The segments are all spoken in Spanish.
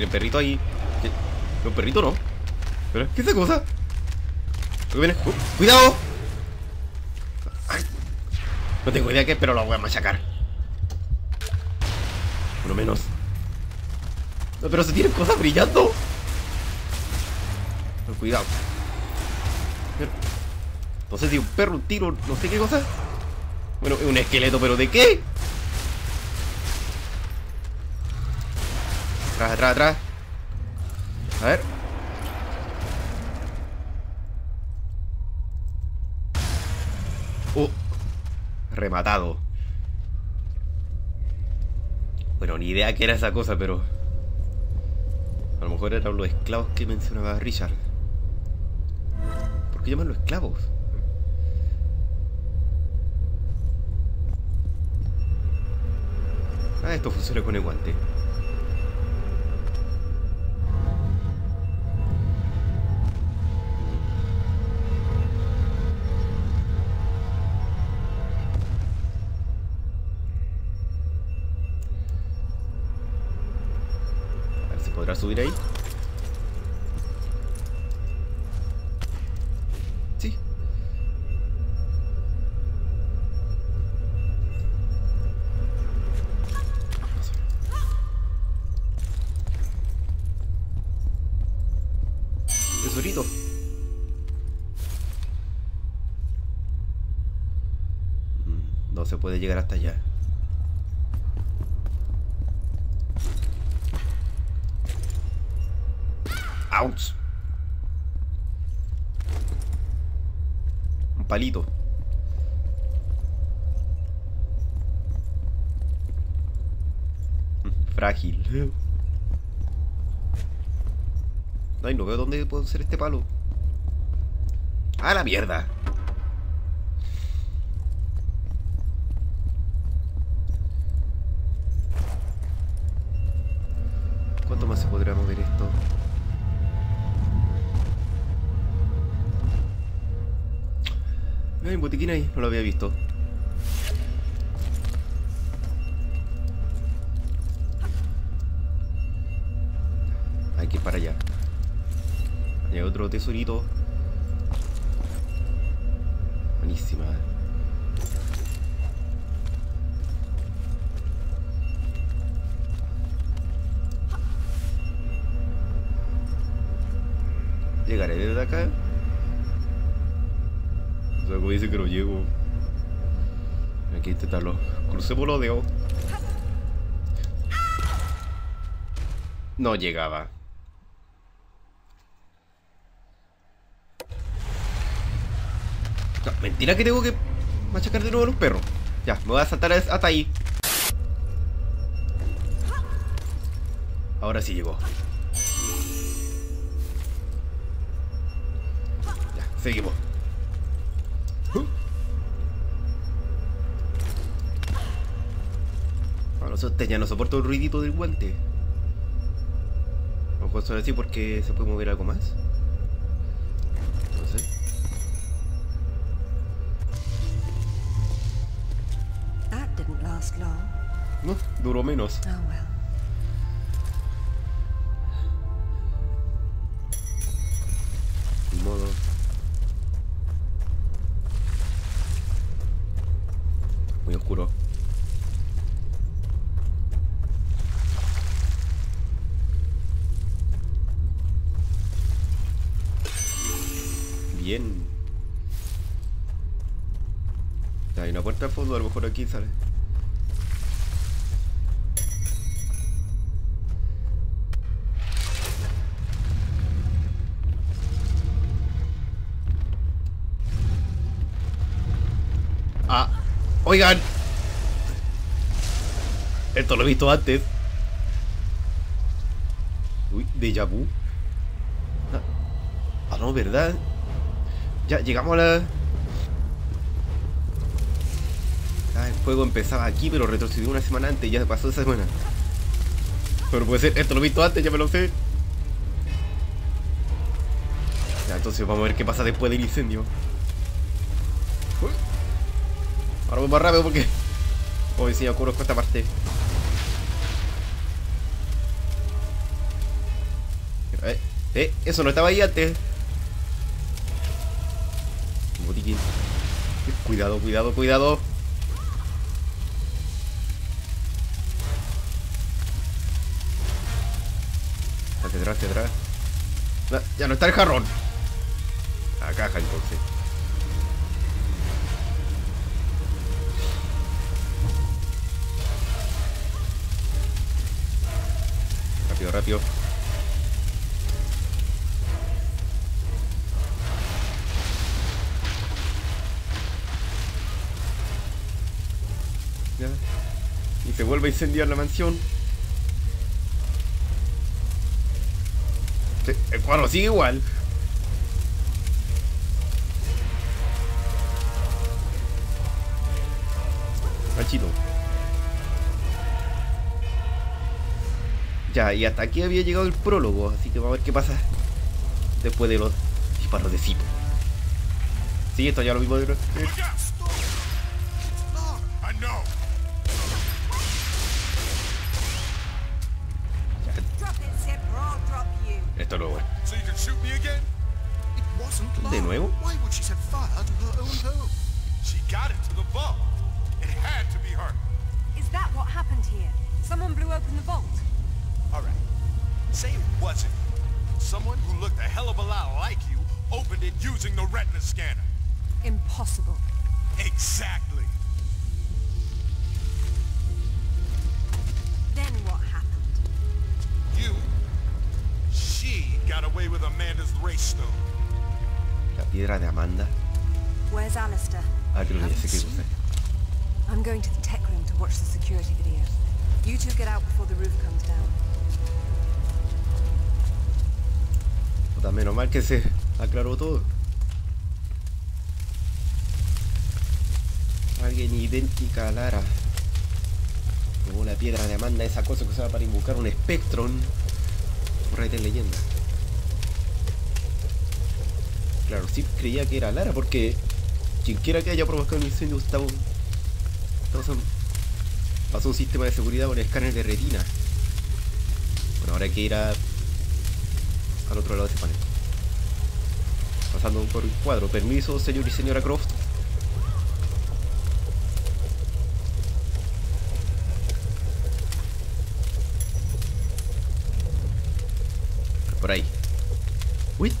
El perrito ahí. No, perrito no. ¿qué es esa cosa? ¡Uh! ¡Cuidado! No tengo idea qué, pero lo voy a machacar. Lo menos. No, pero se tienen cosas brillando. Cuidado. Pero- no sé si un perro, un tiro, no sé qué cosa. Bueno, es un esqueleto, pero ¿de qué? Atrás, atrás, atrás. A ver. Uh. Rematado. Bueno, ni idea qué era esa cosa, pero... A lo mejor eran los esclavos que mencionaba Richard. ¿Por qué llaman los esclavos? Ah, esto funciona con el guante. Podrá subir ahí. Sí. Tesorito. Mm, No se puede llegar hasta allá. Un palito. Frágil. Ay, no veo dónde puede ser este palo. ¡A la mierda! ¿Cuánto más se podrá mover esto? Hay un botiquín ahí, no lo había visto. Hay que ir para allá. Hay otro tesorito. Buenísima. Llegaré desde acá. O dice que no llego. Hay que intentarlo. Crucemos los dedos. No llegaba. Mentira que tengo que machacar de nuevo a los perros. Ya, me voy a saltar hasta ahí. Ahora sí llegó. Ya, seguimos. Ahora eso ya no soporto el ruidito del guante. A lo mejor solo así porque se puede mover algo más. No sé. No, duró menos. Oh well. Hay una puerta al fondo, a lo mejor aquí sale. Ah, oigan. Esto lo he visto antes. Uy, déjà vu. Ah, ah, no, ¿verdad? Ya, llegamos a la... Ah, el juego empezaba aquí, pero retrocedió una semana antes. Ya pasó esa semana. Pero puede ser, esto lo he visto antes, ya me lo sé. Ya, entonces vamos a ver qué pasa después del incendio. Ahora voy más rápido porque... Hoy sí, ya conozco esta parte. Eh, eso no estaba ahí antes. Cuidado, cuidado, cuidado. Hacia atrás, hacia atrás. Ya no está el jarrón. La caja entonces. Rápido, rápido. Vuelve a incendiar la mansión. El cuadro sigue igual. Machito. Ya, y hasta aquí había llegado el prólogo, así que vamos a ver qué pasa después de los disparos de Zipo. Sí, esto ya lo vimos de Someone who looked a hell of a lot like you opened it using the retina scanner. Impossible. Exactly. Then what happened? You. She got away with Amanda's race stone. La piedra de Amanda. Where's Alistair? Ah, creo que ya sé qué cosa. I'm going to the tech room to watch the security video. You two get out before the roof comes down. Puta, menos mal que se aclaró todo. Alguien idéntica a Lara. Como la piedra de Amanda, esa cosa que usaba para invocar un Spectron. Por ahí de leyenda. Claro, sí creía que era Lara porque quien quiera que haya provocado el incendio estaba usando- pasó un sistema de seguridad con escáner de retina. Bueno, ahora hay que ir a, al otro lado de ese panel. Pasando por el cuadro. Permiso, señor y señora Croft. Por ahí. Uy.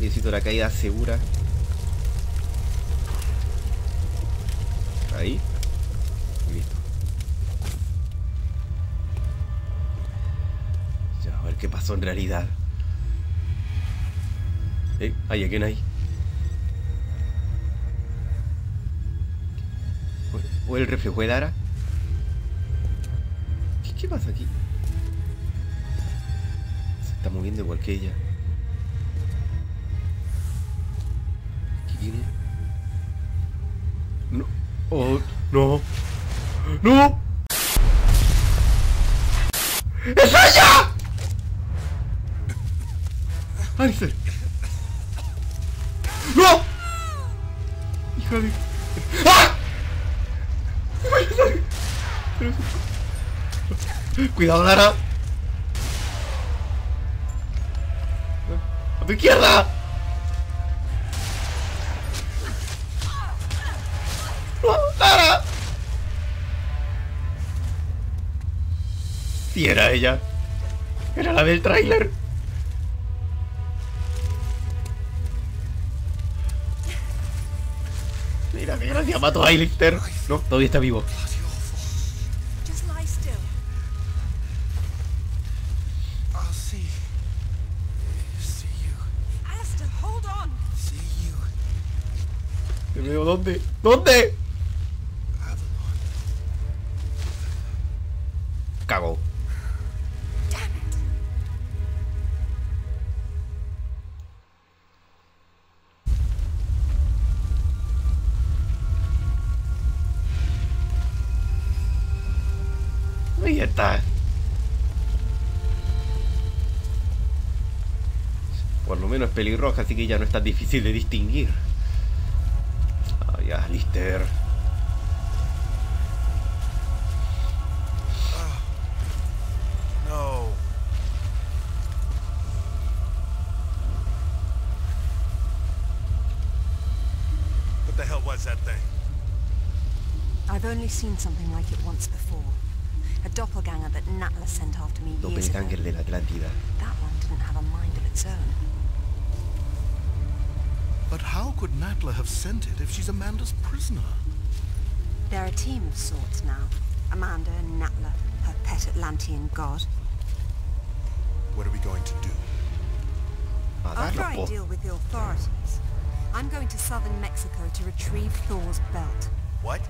Necesito la caída segura. Ahí. En realidad. ¿Eh? ¿Hay alguien ahí? ¿O- ¿O el reflejo de Lara? ¿Qué, pasa aquí? Se está moviendo igual que ella. ¿Qué viene? No. Oh, no. ¡No! ¡Es ella! ¡No! ¡Hija de... ¡Ah! Cuidado, Lara. ¡A tu izquierda! ¡No, Lara! Sí, era ella. Era la del tráiler. Ya mató a Alistair. No, todavía está vivo. Just lie y ya está. Por lo menos es pelirroja, así que ya no es tan difícil de distinguir. Ay, Alistair. I've only seen something like it once before. A doppelganger that Natla sent after me years ago. De la Atlántida. That one didn't have a mind of its own. But how could Natla have sent it if she's Amanda's prisoner? They're a team of sorts now. Amanda and Natla, her pet Atlantean god. What are we going to do? After I Matarlo, po. deal with the authorities, I'm going to southern Mexico to retrieve Thor's belt. What?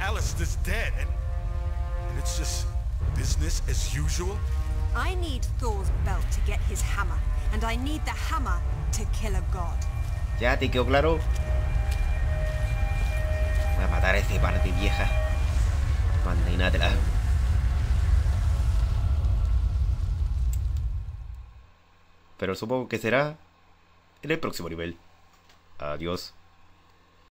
Alistair's dead and... And it's just business as usual? I need Thor's belt to get his hammer, and I need the hammer to kill a god. ¿Ya te quedó claro? Voy a matar a ese par de viejas. Mandínatela. Pero supongo que será en el próximo nivel. Adiós.